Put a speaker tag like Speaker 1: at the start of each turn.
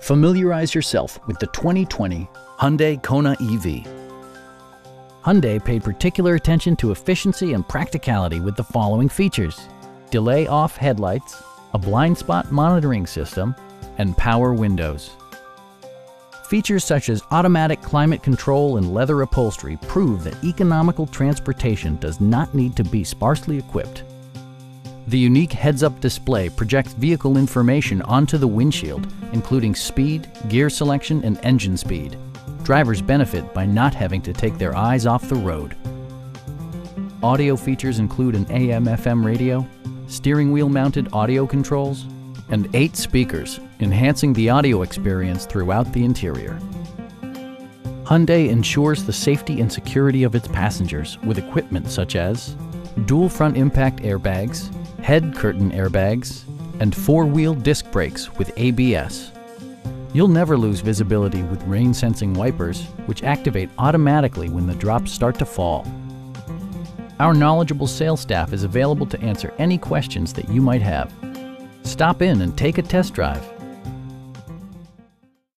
Speaker 1: Familiarize yourself with the 2020 Hyundai Kona EV. Hyundai paid particular attention to efficiency and practicality with the following features. Delay off headlights, a blind spot monitoring system, and power windows. Features such as automatic climate control and leather upholstery prove that economical transportation does not need to be sparsely equipped. The unique heads-up display projects vehicle information onto the windshield, including speed, gear selection, and engine speed. Drivers benefit by not having to take their eyes off the road. Audio features include an AM-FM radio, steering wheel mounted audio controls, and eight speakers, enhancing the audio experience throughout the interior. Hyundai ensures the safety and security of its passengers with equipment such as dual front impact airbags, head curtain airbags, and four-wheel disc brakes with ABS. You'll never lose visibility with rain-sensing wipers, which activate automatically when the drops start to fall. Our knowledgeable sales staff is available to answer any questions that you might have. Stop in and take a test drive.